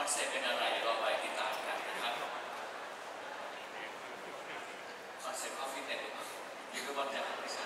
คอนเซ็ปต์เป็นอะไรเราไปติดตามกันนะครับคอนเซ็ปต์ขอฟฟิตเนสหรือยู่าหรือว่าแบนไม่ใช่